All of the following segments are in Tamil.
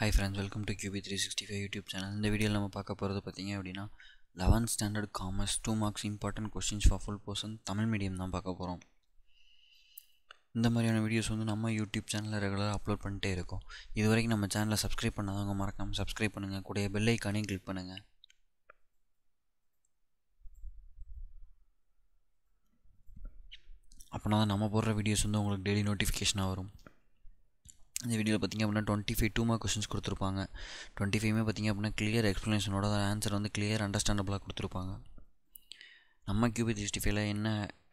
Hi friends welcome to QB three sixty five YouTube channel இந்த வீடியோவில் நம்ம பார்க்க போகிறது பார்த்தீங்க அப்படின்னா eleventh standard commerce two marks important questions for full portion Tamil medium தான் பார்க்க போகிறோம் இந்த மாதிரியான வீடியோஸ் வந்து நம்ம யூடியூப் சேனலில் ரெகுலராக அப்லோட் பண்ணிட்டே இருக்கோம். இது வரைக்கும் நம்ம சேனலை சப்ஸ்கிரைப் பண்ணாதவங்க மறக்காமல் சப்ஸ்கிரைப் பண்ணுங்கள் கூடிய பெல் ஐக்கானே கிளிக் பண்ணுங்கள் அப்படின்னா தான் நம்ம போடுற வீடியோஸ் வந்து உங்களுக்கு டெய்லி நோட்டிஃபிகேஷனாக வரும். இந்த வீடியோவில் பார்த்திங்க அப்படின்னா twenty five two mark questions கொடுத்துருப்பாங்க. டுவெண்ட்டி ஃபைவ்மே பார்த்திங்க அப்படின்னா கிளியர் எக்ஸ்ப்ளனேஷனோட ஆன்சர் வந்து கிளியர் அண்டர்ஸ்டாண்டபிளாக கொடுத்துருப்பாங்க. நம்ம கியூபி சிக்ஸ்டி ஃபைவ்ல என்ன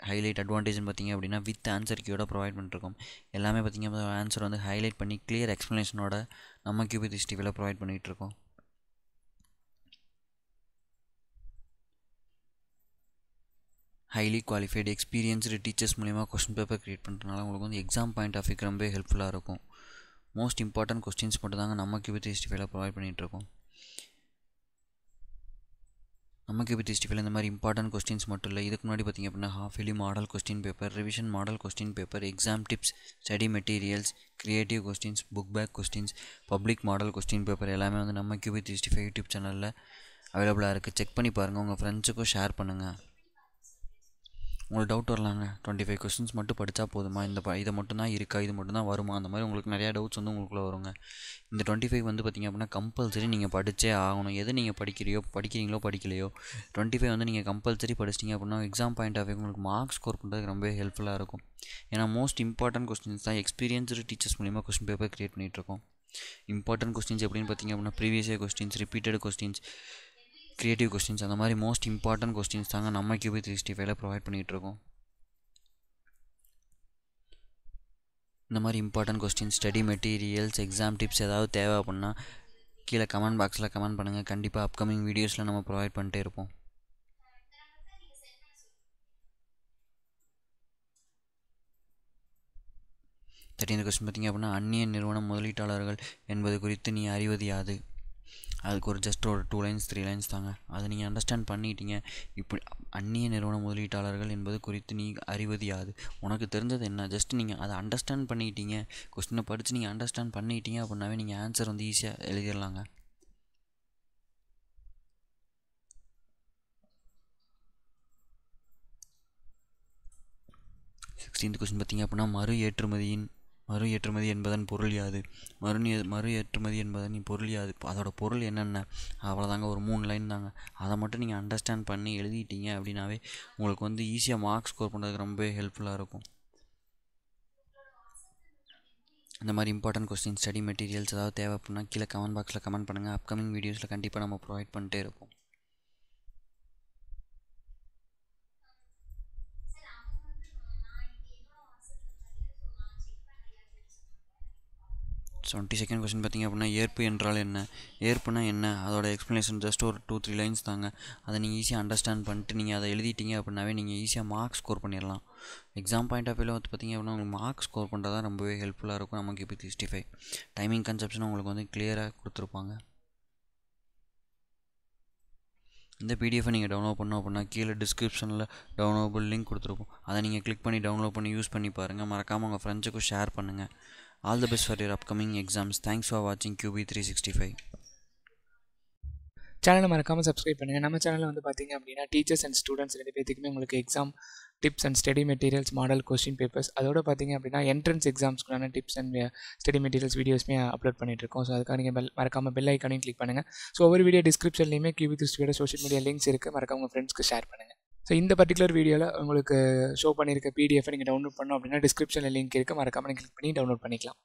ஹைலைட் அட்வான்டேஜ்னு பார்த்திங்க அப்படின்னா வித் ஆன்சர் கியூட ப்ரொவைட் பண்ணிருக்கோம் எல்லாமே பார்த்திங்க அப்படின்னா ஆன்சர் வந்து ஹைலைட் பண்ணி கிளியர் எக்ஸ்ப்ளனேஷனோட நம்ம கியூபி சிக்ஸ்டி ஃபைவ்ல ப்ரொவைட் பண்ணிகிட்டு இருக்கோம் ஹைலி குவாலிஃபைடு எக்ஸ்பீரியன்ஸ்டு டீச்சர்ஸ் மூலிமா கொஸ்டின் பேப்பர் க்ரியேட் பண்ணுறதுனால உங்களுக்கு வந்து எக்ஸாம் பாயிண்ட் ஆஃப் வியூக்கு ரொம்ப ஹெல்ப்ஃபுல்லாக இருக்கும். மோஸ்ட் இம்பார்ட்டன்ட் கொஸ்டின்ஸ் மட்டும் தாங்க நம்ம கியூபி சிக்ஸ்டி ஃபைவ்ல ப்ரொவைட் பண்ணிகிட்ருக்கோம் நம்ம கியூபி சிக்ஸ்டி ஃபைவ்ல இந்த மாதிரி இம்பார்ட்டன்ட் கொஸ்டின்ஸ் மட்டும் இல்லை. இதுக்கு முன்னாடி பார்த்திங்க அப்படின்னா half model question paper revision model question paper exam tips study materials creative questions book back questions public model question paper எல்லாமே வந்து நம்ம கியூபி சிக்ஸ்டி ஃபைவ் யூடியூப் சேனலில் அவைலபிளாக இருக்குது செக் பண்ணி பாருங்கள் உங்கள் ஃப்ரெண்ட்ஸுக்கும் ஷேர் பண்ணுங்கள் உங்களுக்கு டவுட் வரலாங்க. டுவெண்ட்டி ஃபைவ் கொஸ்டின்ஸ் மட்டும் படித்தா போதுமா? இந்த ப இதை மட்டும் தான் இருக்கா? இது மட்டும்தான் வருமா? அந்த மாதிரி உங்களுக்கு நிறையா டவுட்ஸ் வந்து உங்களுக்குள்ளே வருங்க. இந்த டுவெண்ட்டி ஃபைவ் வந்து பார்த்திங்க அப்படின்னா கம்பல்சரி நீங்கள் படித்தே ஆகணும். எது நீங்கள் படிக்கிறியோ படிக்கிறீங்களோ படிக்கலையோ டுவெண்ட்டி ஃபைவ் வந்து நீங்கள் கம்பல்சரி படிச்சிட்டிங்க அப்படின்னா எக்ஸாம் பாயிண்ட் ஆஃப் வியூ உங்களுக்கு மார்க் ஸ்கோர் பண்ணுறதுக்கு ரொம்ப ஹெல்ப்ஃபுல்லாக இருக்கும். ஏன்னா மோஸ்ட் இம்பார்ட்டன்ட் கொஸ்டின்ஸ் தான் எக்ஸ்பீரியன்ஸ்டு டீச்சர்ஸ் மூலிமா கொஸ்டின் பேப்பர் க்ரியேட் பண்ணிகிட்ருக்கோம் இம்பார்ட்டன்ட் கொஸ்டின்ஸ் எப்படின்னு பார்த்திங்க அப்படின்னா previous questions repeated questions creative questions அந்த மாதிரி மோஸ்ட் இம்பார்ட்டன்ட் கொஸ்டின்ஸ் தாங்க நம்ம கியூபி த்ரீ சிக்ஸ்டி ஃபைவ்ல ப்ரொவைட் பண்ணிகிட்ருக்கோம் இந்த மாதிரி important question study materials exam tips ஏதாவது தேவை அப்படின்னா கீழே கமெண்ட் பாக்ஸில் கமெண்ட் பண்ணுங்கள் கண்டிப்பாக அப்கமிங் வீடியோஸில் நம்ம ப்ரொவைட் பண்ணிட்டே இருப்போம். தேர்ட்டீன் கொஸ்டின் பார்த்திங்க அப்படின்னா அந்நிய நிறுவன முதலீட்டாளர்கள் என்பது குறித்து நீ அறிவது யாது? அதுக்கு ஒரு ஜஸ்ட் ஒரு டூ லைன்ஸ் த்ரீ லைன்ஸ் தாங்க. அதை நீங்கள் அண்டர்ஸ்டாண்ட் பண்ணிட்டீங்க. இப்படி அந்நிய நிறுவன முதலீட்டாளர்கள் என்பது குறித்து நீ அறிவது யாது உனக்கு தெரிஞ்சது என்ன? ஜஸ்ட் நீங்கள் அதை அண்டர்ஸ்டாண்ட் பண்ணிக்கிட்டீங்க கொஸ்டினை படித்து நீங்கள் அண்டர்ஸ்டாண்ட் பண்ணிக்கிட்டீங்க அப்படின்னாவே நீங்கள் ஆன்சர் வந்து ஈஸியாக எழுதிடலாங்க சிக்ஸ்டீன்த் கொஸ்டின் பார்த்தீங்க அப்படின்னா மறு ஏற்றுமதியின் மறு ஏற்றுமதி என்பதன் பொருள் யாது? மறு மறு ஏற்றுமதி என்பதன் பொருள் யாது? அதோட பொருள் என்னென்ன? அவ்வளோதாங்க ஒரு மூணு லைன் தாங்க. அதை மட்டும் நீங்கள் அண்டர்ஸ்டாண்ட் பண்ணி எழுதிட்டீங்க அப்படின்னாவே உங்களுக்கு வந்து ஈஸியாக மார்க்ஸ் ஸ்கோர் பண்ணுறதுக்கு ரொம்பவே ஹெல்ப்ஃபுல்லாக இருக்கும். இந்த மாதிரி இம்பார்ட்டன்ட் கொஸ்டின் ஸ்டடி மெட்டீரியல்ஸ் ஏதாவது தேவை அப்படின்னா கீழே கமெண்ட் பாக்ஸில் கமெண்ட் பண்ணுங்கள் அப்கமிங் வீடியோஸில் கண்டிப்பாக நம்ம ப்ரொவைட் பண்ணிட்டே இருப்போம். செவன்ட்டி செகண்ட் கொஸ்டின் பார்த்திங்க அப்படின்னா ஏற்பு என்றால் என்ன? ஏற்புனா என்ன? அதோட எக்ஸ்ப்ளனேஷன் ஜஸ்ட் ஒரு டூ த்ரீ லைன்ஸ் தாங்க. அதை நீங்கள் ஈஸியாக அண்டர்ஸ்டாண்ட் பண்ணிட்டு நீங்கள் அதை எழுதிட்டீங்க அப்படின்னாவே நீங்கள் ஈஸியாக மார்க் ஸ்கோர் பண்ணிடலாம். எக்ஸாம் பாயிண்ட் ஆஃப் வியூவில் வந்து பார்த்திங்க அப்படின்னா உங்களுக்கு மார்க் ஸ்கோர் பண்ணுறதா ரொம்பவே ஹெல்ப்ஃபுல்லாக இருக்கும். நமக்கு இப்போ சிக்ஸ்டி ஃபைவ் டைமிங் கன்செப்ஷன் உங்களுக்கு வந்து கிளியராக கொடுத்துருப்பாங்க. இந்த பிடிஎஃபை நீங்கள் டவுன்லோட் பண்ணோம் அப்படின்னா கீழே டிஸ்கிரிப்ஷனில் டவுன்லோடபுள் லிங்க் கொடுத்துருப்போம். அதை நீங்கள் கிளிக் பண்ணி டவுன்லோட் பண்ணி யூஸ் பண்ணி பாருங்கள் மறக்காமல் உங்கள் ஃப்ரெண்ட்ஸுக்கும் ஷேர் பண்ணுங்கள் all the best for your upcoming exams thanks for வாட்சிங் கியூபி த்ரீ சிக்ஸ்டி ஃபைவ் சேனலை மறக்காமல் சப்ஸ்கிரைப் பண்ணுங்கள் நம்ம சேனலில் வந்து பார்த்திங்க அப்படின்னா டீச்சர்ஸ் அண்ட் ஸ்டூடெண்ட்ஸ் ரெண்டு பேத்துக்குமே உங்களுக்கு exam tips and study materials model question papers அதோட பார்த்திங்க அப்படின்னா என்ட்ரன்ஸ் எக்ஸாம்ஸ்க்குள்ளான டிப்ஸ் அண்ட் ஸ்டடி மெட்டீரியல்ஸ் வீடியோஸ்மே அப்லோட் பண்ணிட்டுருக்கோம். ஸோ அதுக்காக நீங்கள் பெல் மறக்காமல் பெல் ஐக்கானையும் கிளிக் பண்ணுங்கள் ஸோ ஒவ்வொரு வீடியோ டிஸ்கிரிப்ஷன்லையுமே கியூபி திருஷ்டியோட சோஷியல் மீடியா லிங்க்ஸ் இருக்குது மறக்காம உங்கள் ஃப்ரெண்ட்ஸ்க்கு ஷேர் பண்ணுங்கள் ஸோ இந்த பர்டிகுலர் வீடியோவில் உங்களுக்கு ஷோ பண்ணியிருக்க பிடிஎஃப் நீங்கள் டவுன்லோட் பண்ணோம் அப்படின்னா டிஸ்கிரிப்ஷனில் லிங்க் இருக்குது மறக்காமல் நீங்கள் கிளிக் பண்ணி டவுன்லோட் பண்ணிக்கலாம்.